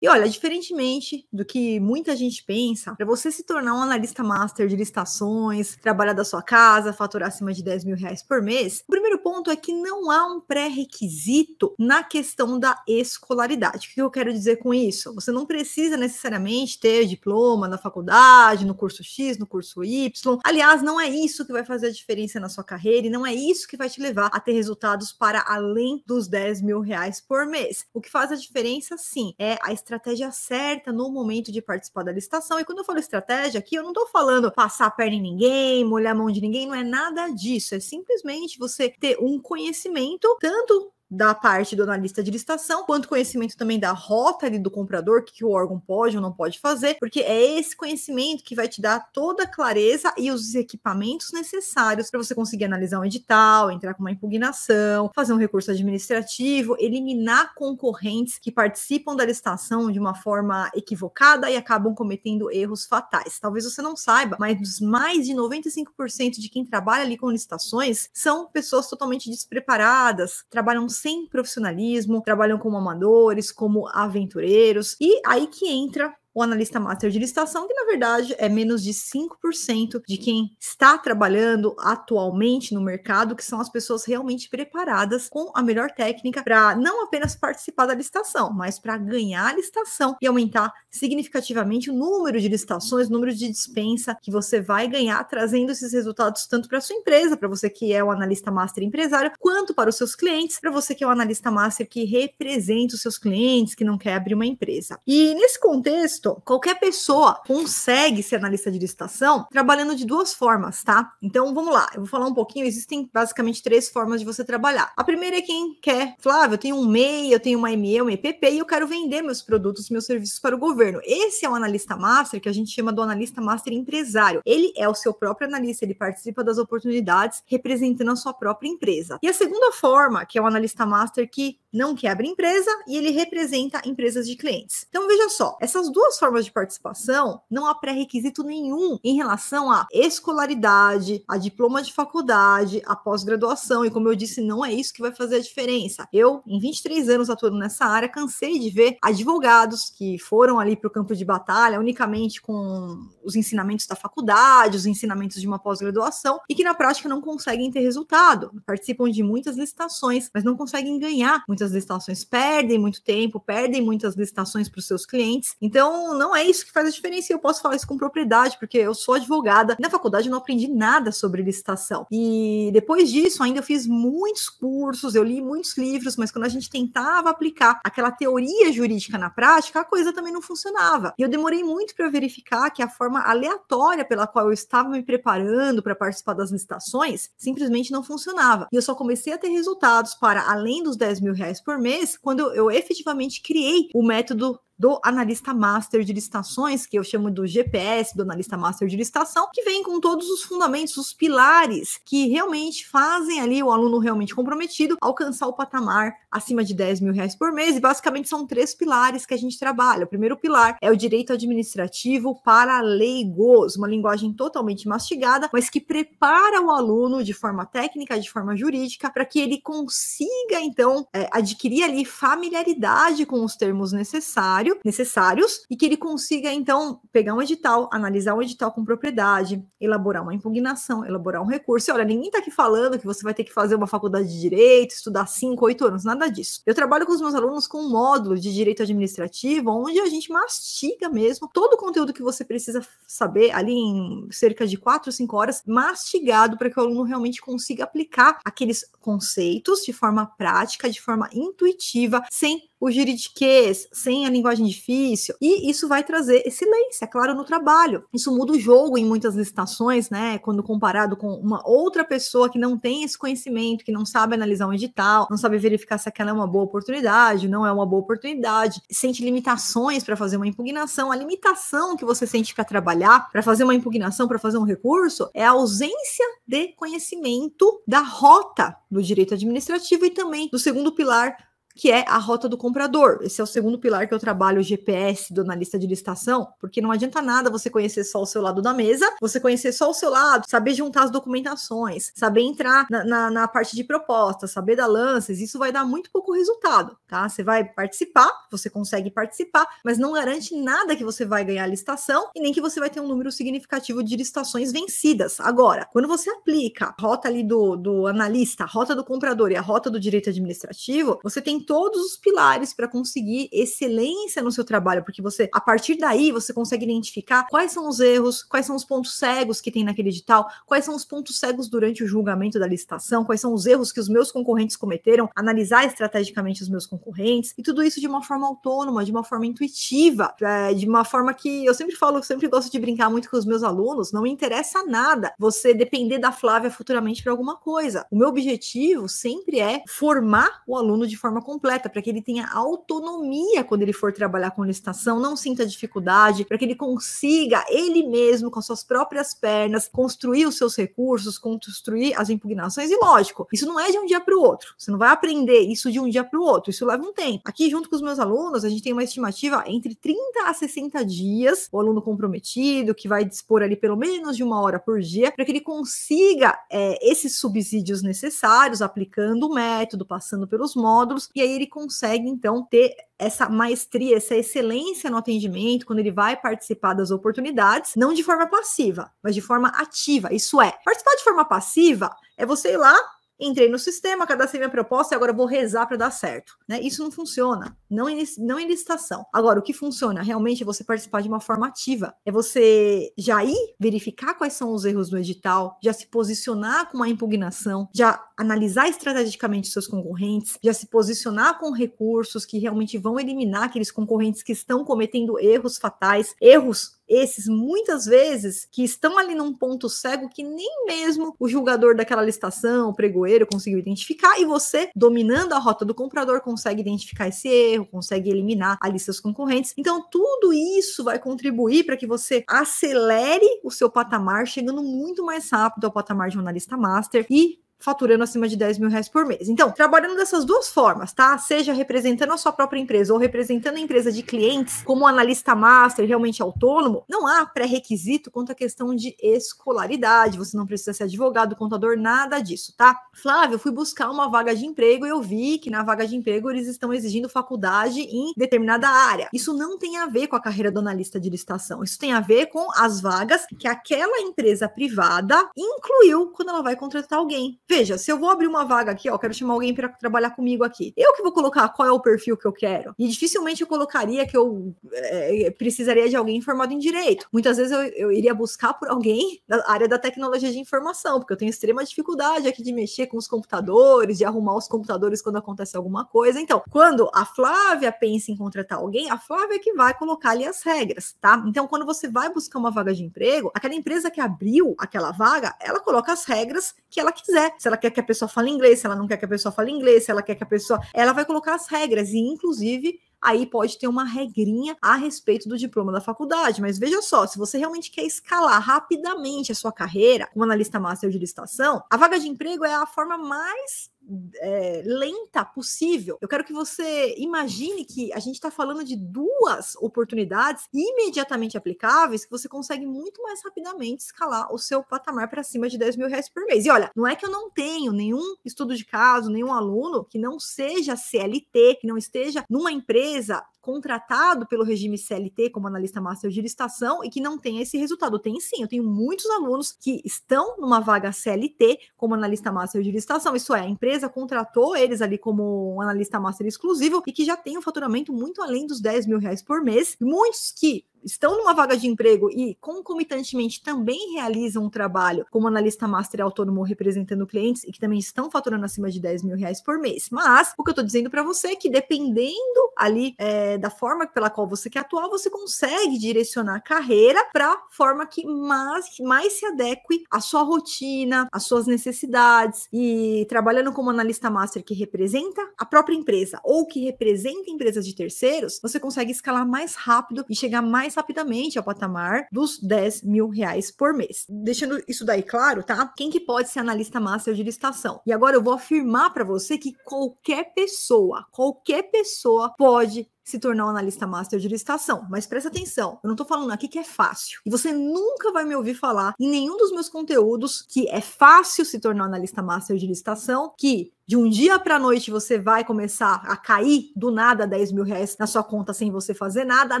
E olha, diferentemente do que muita gente pensa, para você se tornar um analista master de licitações, trabalhar da sua casa, faturar acima de 10 mil reais por mês, o primeiro ponto é que não há um pré-requisito na questão da escolaridade. O que eu quero dizer com isso? Você não precisa necessariamente ter diploma na faculdade, no curso X, no curso Y. Aliás, não é isso que vai fazer a diferença na sua carreira e não é isso que vai te levar a ter resultados para além dos 10 mil reais por mês. O que faz a diferença, sim, é a estratégia certa no momento de participar da licitação. E quando eu falo estratégia aqui, eu não estou falando passar a perna em ninguém, molhar a mão de ninguém, não é nada disso. É simplesmente você ter um conhecimento tanto da parte do analista de licitação, quanto conhecimento também da rota ali do comprador, que o órgão pode ou não pode fazer, porque é esse conhecimento que vai te dar toda a clareza e os equipamentos necessários para você conseguir analisar um edital, entrar com uma impugnação, fazer um recurso administrativo, eliminar concorrentes que participam da licitação de uma forma equivocada e acabam cometendo erros fatais. Talvez você não saiba, mas mais de 95% de quem trabalha ali com licitações são pessoas totalmente despreparadas, trabalham sem profissionalismo, trabalham como amadores, como aventureiros, e aí que entra o analista master de licitação, que na verdade é menos de 5% de quem está trabalhando atualmente no mercado, que são as pessoas realmente preparadas com a melhor técnica para não apenas participar da licitação, mas para ganhar a licitação e aumentar significativamente o número de licitações, o número de dispensa que você vai ganhar, trazendo esses resultados tanto para sua empresa, para você que é o analista master empresário, quanto para os seus clientes, para você que é o analista master que representa os seus clientes, que não quer abrir uma empresa. E nesse contexto, qualquer pessoa consegue ser analista de licitação trabalhando de duas formas, tá? Então vamos lá, eu vou falar um pouquinho. Existem basicamente três formas de você trabalhar. A primeira é quem quer, Flávio, eu tenho um MEI, eu tenho uma ME, uma EPP e eu quero vender meus produtos, meus serviços para o governo. Esse é o analista master que a gente chama do analista master empresário. Ele é o seu próprio analista, ele participa das oportunidades representando a sua própria empresa. E a segunda forma, que é o analista master que não quebra empresa e ele representa empresas de clientes. Então veja só, essas duas formas de participação não há pré-requisito nenhum em relação à escolaridade, a diploma de faculdade, a pós-graduação e como eu disse, não é isso que vai fazer a diferença. Eu, em 23 anos atuando nessa área, cansei de ver advogados que foram ali para o campo de batalha unicamente com os ensinamentos da faculdade, os ensinamentos de uma pós-graduação e que na prática não conseguem ter resultado. Participam de muitas licitações, mas não conseguem ganhar muitas licitações perdem muito tempo, perdem muitas licitações para os seus clientes. Então, não é isso que faz a diferença. Eu posso falar isso com propriedade, porque eu sou advogada. Na faculdade, eu não aprendi nada sobre licitação. E depois disso, ainda eu fiz muitos cursos, eu li muitos livros, mas quando a gente tentava aplicar aquela teoria jurídica na prática, a coisa também não funcionava. E eu demorei muito para verificar que a forma aleatória pela qual eu estava me preparando para participar das licitações simplesmente não funcionava. E eu só comecei a ter resultados para além dos 10 mil reais por mês, quando eu efetivamente criei o método do analista master de licitações, que eu chamo do GPS, do analista master de licitação, que vem com todos os fundamentos, os pilares que realmente fazem ali o aluno realmente comprometido alcançar o patamar acima de 10 mil reais por mês. E basicamente são três pilares que a gente trabalha. O primeiro pilar é o direito administrativo para leigos, uma linguagem totalmente mastigada, mas que prepara o aluno de forma técnica, de forma jurídica, para que ele consiga então é, adquirir ali familiaridade com os termos necessários necessário, necessários e que ele consiga, então, pegar um edital, analisar um edital com propriedade, elaborar uma impugnação, elaborar um recurso. E olha, ninguém está aqui falando que você vai ter que fazer uma faculdade de direito, estudar 5, 8 anos, nada disso. Eu trabalho com os meus alunos com um módulo de direito administrativo, onde a gente mastiga mesmo todo o conteúdo que você precisa saber ali em cerca de 4 ou 5 horas, mastigado para que o aluno realmente consiga aplicar aqueles conceitos de forma prática, de forma intuitiva, sem o juridiquês, sem a linguagem difícil, e isso vai trazer excelência, é claro, no trabalho. Isso muda o jogo em muitas licitações, né? Quando comparado com uma outra pessoa que não tem esse conhecimento, que não sabe analisar um edital, não sabe verificar se aquela é uma boa oportunidade, não é uma boa oportunidade, sente limitações para fazer uma impugnação. A limitação que você sente para trabalhar, para fazer uma impugnação, para fazer um recurso, é a ausência de conhecimento da rota do direito administrativo e também do segundo pilar que é a rota do comprador. Esse é o segundo pilar que eu trabalho o GPS do analista de licitação, porque não adianta nada você conhecer só o seu lado da mesa, você conhecer só o seu lado, saber juntar as documentações, saber entrar na, na, na parte de propostas, saber dar lances, isso vai dar muito pouco resultado, tá? Você vai participar, você consegue participar, mas não garante nada que você vai ganhar a licitação e nem que você vai ter um número significativo de licitações vencidas. Agora, quando você aplica a rota ali do, do analista, a rota do comprador e a rota do direito administrativo, você tem todos os pilares para conseguir excelência no seu trabalho, porque você, a partir daí, você consegue identificar quais são os erros, quais são os pontos cegos que tem naquele edital, quais são os pontos cegos durante o julgamento da licitação, quais são os erros que os meus concorrentes cometeram, analisar estrategicamente os meus concorrentes, e tudo isso de uma forma autônoma, de uma forma intuitiva, é, de uma forma que eu sempre falo, sempre gosto de brincar muito com os meus alunos, não me interessa nada você depender da Flávia futuramente para alguma coisa. O meu objetivo sempre é formar o aluno de forma para que ele tenha autonomia quando ele for trabalhar com licitação, não sinta dificuldade, para que ele consiga ele mesmo, com suas próprias pernas, construir os seus recursos, construir as impugnações, e lógico, isso não é de um dia para o outro. Você não vai aprender isso de um dia para o outro, isso leva um tempo. Aqui, junto com os meus alunos, a gente tem uma estimativa entre 30 a 60 dias, o aluno comprometido, que vai dispor ali pelo menos de uma hora por dia, para que ele consiga é, esses subsídios necessários, aplicando o método, passando pelos módulos, e aí ele consegue, então, ter essa maestria, essa excelência no atendimento, quando ele vai participar das oportunidades, não de forma passiva, mas de forma ativa. Isso é, participar de forma passiva é você ir lá, entrei no sistema, cadastrei minha proposta e agora vou rezar para dar certo. Né? Isso não funciona, não em, não em licitação. Agora, o que funciona realmente é você participar de uma forma ativa. É você já ir verificar quais são os erros do edital, já se posicionar com uma impugnação, já analisar estrategicamente seus concorrentes, já se posicionar com recursos que realmente vão eliminar aqueles concorrentes que estão cometendo erros fatais, erros esses muitas vezes que estão ali num ponto cego que nem mesmo o julgador daquela licitação, o pregoeiro, conseguiu identificar, e você, dominando a rota do comprador, consegue identificar esse erro, consegue eliminar ali seus concorrentes. Então, tudo isso vai contribuir para que você acelere o seu patamar, chegando muito mais rápido ao patamar de analista master e faturando acima de 10 mil reais por mês. Então, trabalhando dessas duas formas, tá? Seja representando a sua própria empresa ou representando a empresa de clientes como analista master, realmente autônomo, não há pré-requisito quanto à questão de escolaridade. Você não precisa ser advogado, contador, nada disso, tá? Flávio, eu fui buscar uma vaga de emprego e eu vi que na vaga de emprego eles estão exigindo faculdade em determinada área. Isso não tem a ver com a carreira do analista de licitação. Isso tem a ver com as vagas que aquela empresa privada incluiu quando ela vai contratar alguém. Veja, se eu vou abrir uma vaga aqui, ó, quero chamar alguém para trabalhar comigo aqui. Eu que vou colocar qual é o perfil que eu quero. E dificilmente eu colocaria que eu é, precisaria de alguém formado em direito. Muitas vezes eu, eu iria buscar por alguém da área da tecnologia de informação, porque eu tenho extrema dificuldade aqui de mexer com os computadores, de arrumar os computadores quando acontece alguma coisa. Então, quando a Flávia pensa em contratar alguém, a Flávia é que vai colocar ali as regras, tá? Então, quando você vai buscar uma vaga de emprego, aquela empresa que abriu aquela vaga, ela coloca as regras que ela quiser se ela quer que a pessoa fale inglês, se ela não quer que a pessoa fale inglês, se ela quer que a pessoa. Ela vai colocar as regras, e inclusive aí pode ter uma regrinha a respeito do diploma da faculdade. Mas veja só, se você realmente quer escalar rapidamente a sua carreira como analista master de licitação, a vaga de emprego é a forma mais é, lenta possível. Eu quero que você imagine que a gente está falando de duas oportunidades imediatamente aplicáveis que você consegue muito mais rapidamente escalar o seu patamar para cima de 10 mil reais por mês. E olha, não é que eu não tenho nenhum estudo de caso, nenhum aluno que não seja CLT, que não esteja numa empresa contratado pelo regime CLT como analista master de licitação e que não tem esse resultado. Tem sim, eu tenho muitos alunos que estão numa vaga CLT como analista master de licitação, isso é, a empresa contratou eles ali como um analista master exclusivo e que já tem um faturamento muito além dos 10 mil reais por mês. Muitos que estão numa vaga de emprego e concomitantemente também realizam um trabalho como analista master autônomo representando clientes e que também estão faturando acima de 10 mil reais por mês. Mas o que eu estou dizendo para você é que dependendo ali é, da forma pela qual você quer atuar, você consegue direcionar a carreira para forma que mais, mais se adeque à sua rotina, às suas necessidades e trabalhando como analista master que representa a própria empresa ou que representa empresas de terceiros, você consegue escalar mais rápido e chegar mais rapidamente ao patamar dos 10 mil reais por mês. Deixando isso daí claro, tá? Quem que pode ser analista master de licitação? E agora eu vou afirmar para você que qualquer pessoa, qualquer pessoa pode se tornar um analista master de licitação. Mas presta atenção, eu não tô falando aqui que é fácil. E você nunca vai me ouvir falar em nenhum dos meus conteúdos que é fácil se tornar um analista master de licitação, que de um dia para a noite você vai começar a cair do nada 10 mil reais na sua conta sem você fazer nada.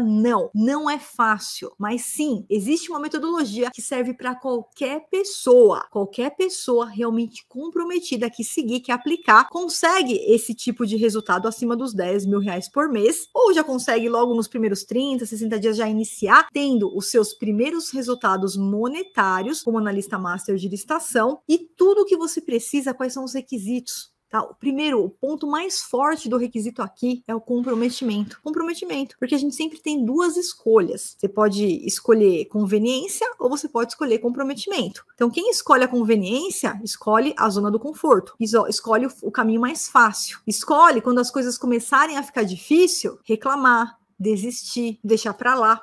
Não, não é fácil. Mas sim, existe uma metodologia que serve para qualquer pessoa. Qualquer pessoa realmente comprometida que seguir, que aplicar, consegue esse tipo de resultado acima dos 10 mil reais por mês, ou já consegue logo nos primeiros 30, 60 dias já iniciar tendo os seus primeiros resultados monetários como analista master de licitação e tudo o que você precisa, quais são os requisitos Tá? O primeiro, o ponto mais forte do requisito aqui é o comprometimento. Comprometimento, porque a gente sempre tem duas escolhas. Você pode escolher conveniência ou você pode escolher comprometimento. Então, quem escolhe a conveniência, escolhe a zona do conforto, escolhe o caminho mais fácil. Escolhe quando as coisas começarem a ficar difícil, reclamar, desistir, deixar para lá.